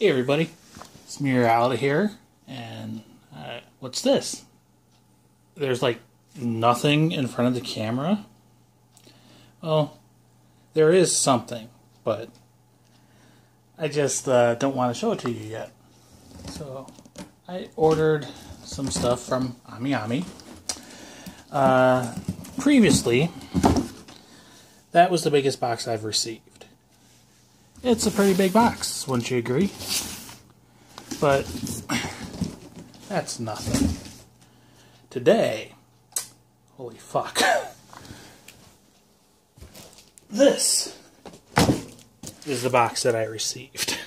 Hey everybody, it's Miralda here, and uh, what's this? There's like nothing in front of the camera. Well, there is something, but I just uh, don't want to show it to you yet. So I ordered some stuff from AmiAmi. Uh, previously, that was the biggest box I've received. It's a pretty big box, wouldn't you agree? But that's nothing. Today, holy fuck. This is the box that I received.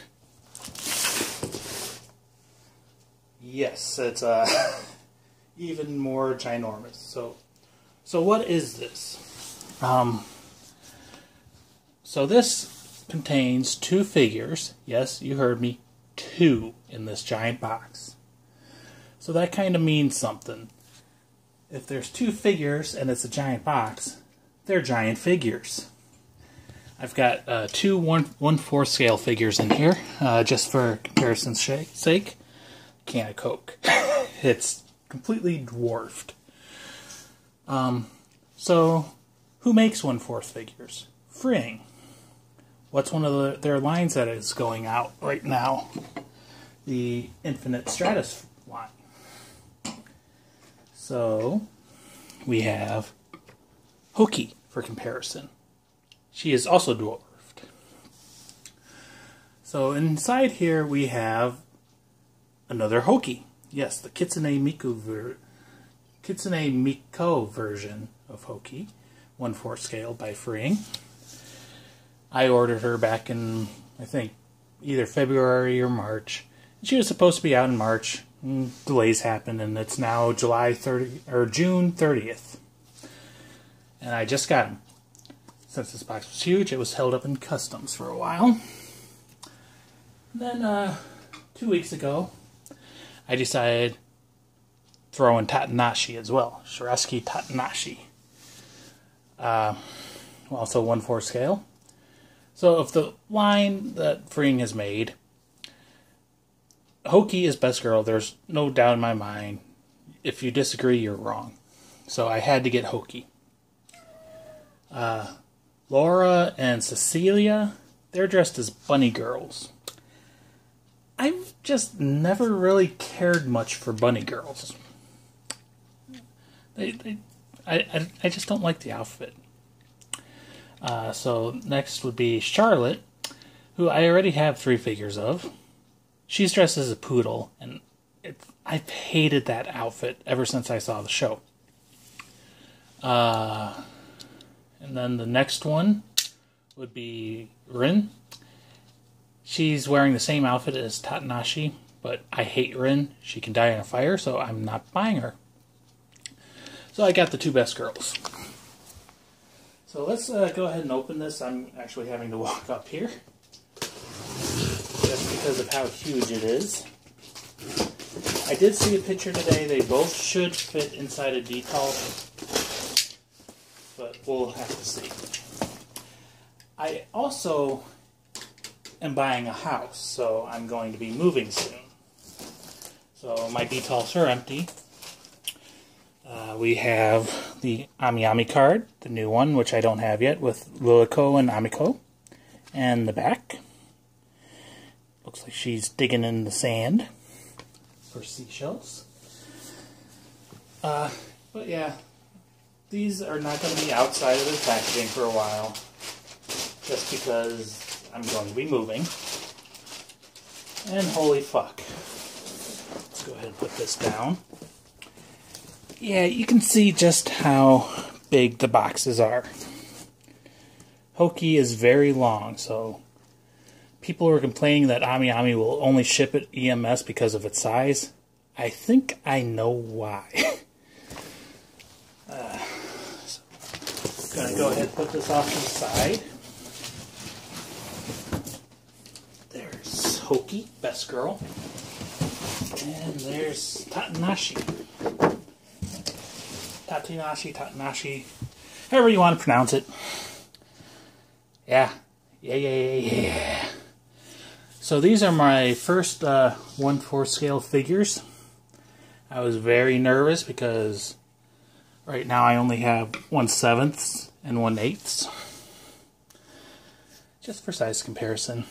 Yes, it's uh, even more ginormous. So, so what is this? Um, so this contains two figures. Yes, you heard me. Two in this giant box. So that kind of means something. If there's two figures and it's a giant box, they're giant figures. I've got uh, two one one fourth scale figures in here, uh, just for comparison's sake. Can of Coke. it's completely dwarfed. Um, so, who makes one fourth figures? FREEing. What's one of the, their lines that is going out right now? The Infinite Stratos line. So, we have Houki for comparison. She is also dwarfed. So inside here we have another Houki. Yes, the Kitsune Miku ver Kitsune Miko version of Houki, one fourth scale by FREEing. I ordered her back in, I think, either February or March. She was supposed to be out in March. Mm, delays happened, and it's now July 30 or June 30th. And I just got them. Since this box was huge, it was held up in customs for a while. Then, uh, two weeks ago, I decided throw in Tatenashi as well. Shuresuke Tatenashi. Uh, also 1 4 scale. So of the line that Freeing has made, Houki is best girl. There's no doubt in my mind. If you disagree, you're wrong. So I had to get Houki. Uh, Laura and Cecilia, they're dressed as bunny girls. I've just never really cared much for bunny girls. They, they, I, I, I just don't like the outfit. Uh, so next would be Charlotte, who I already have three figures of. She's dressed as a poodle, and it, I've hated that outfit ever since I saw the show. Uh, and then the next one would be Rin. She's wearing the same outfit as Tatenashi, but I hate Rin. She can die in a fire, so I'm not buying her. So I got the two best girls. So let's uh, go ahead and open this. I'm actually having to walk up here just because of how huge it is. I did see a picture today. They both should fit inside a Detolf, but we'll have to see. I also am buying a house, so I'm going to be moving soon. So my Detolfs are empty. Uh, we have the AmiAmi card, the new one, which I don't have yet, with Liliko and Amiko. And the back. Looks like she's digging in the sand for seashells. Uh, but yeah, these are not going to be outside of the packaging for a while, just because I'm going to be moving. And holy fuck. Let's go ahead and put this down yeah, you can see just how big the boxes are. Houki is very long, so people were complaining that AmiAmi will only ship it EMS because of its size. I think I know why. uh, so gonna go ahead and put this off to the side. There's Houki, best girl. And there's Tatenashi. Tatinashi, Tatinashi, however you want to pronounce it. Yeah, yeah, yeah, yeah, yeah. So these are my first uh, 1 4 scale figures. I was very nervous because right now I only have 1 7th and 1 8 Just for size comparison.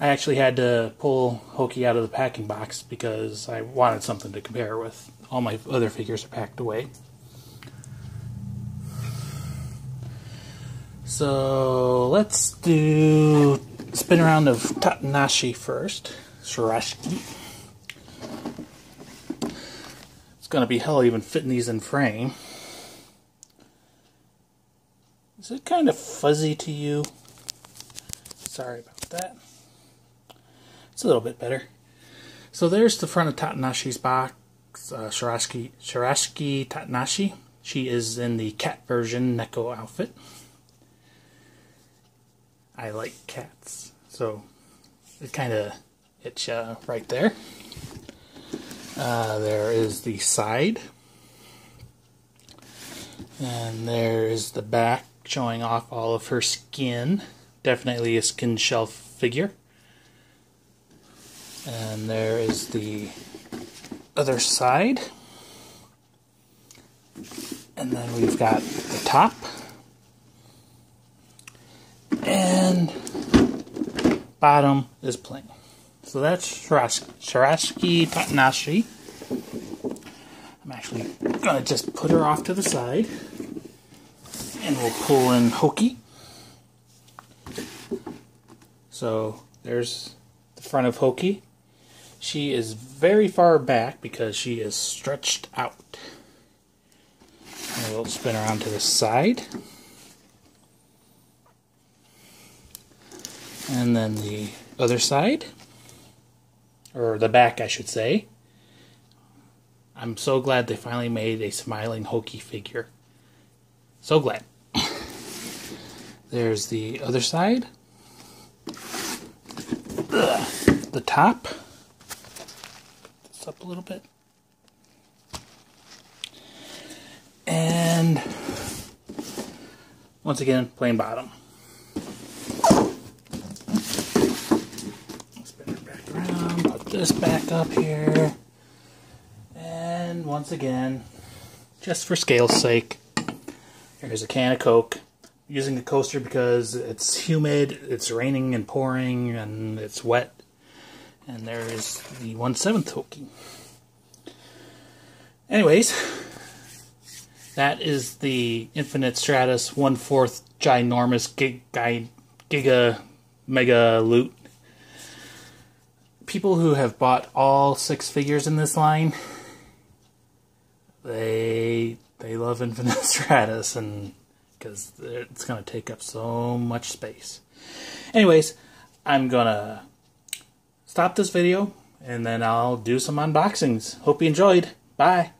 I actually had to pull Houki out of the packing box because I wanted something to compare with. All my other figures are packed away. So let's do spin around of Tatenashi first. Shirashiki. It's gonna be hell even fitting these in frame. Is it kind of fuzzy to you? Sorry about that. It's a little bit better. So there's the front of Tatenashi's box, uh, Shirashiki, Shirashiki Tatenashi. She is in the cat version Neko outfit. I like cats, so it kind of hits you right there. Uh, there is the side, and there is the back showing off all of her skin. Definitely a skin shelf figure. And there is the other side. And then we've got the top. And bottom is plain. So that's Shirashiki Tatenashi. I'm actually going to just put her off to the side. And we'll pull in Houki. So there's the front of Houki. She is very far back because she is stretched out. And we'll spin around to the side. And then the other side, or the back, I should say. I'm so glad they finally made a smiling Houki figure. So glad. There's the other side. Ugh. The top up a little bit. And once again, plain bottom. Spin it back around, put this back up here. And once again, just for scale's sake, here's a can of Coke. using a coaster because it's humid, it's raining and pouring, and it's wet and there is the 1 7th Houki. Anyways, that is the Infinite Stratos 1 4th ginormous gig, giga mega loot. People who have bought all six figures in this line, they they love Infinite Stratos and because it's going to take up so much space. Anyways, I'm going to stop this video and then I'll do some unboxings. Hope you enjoyed. Bye.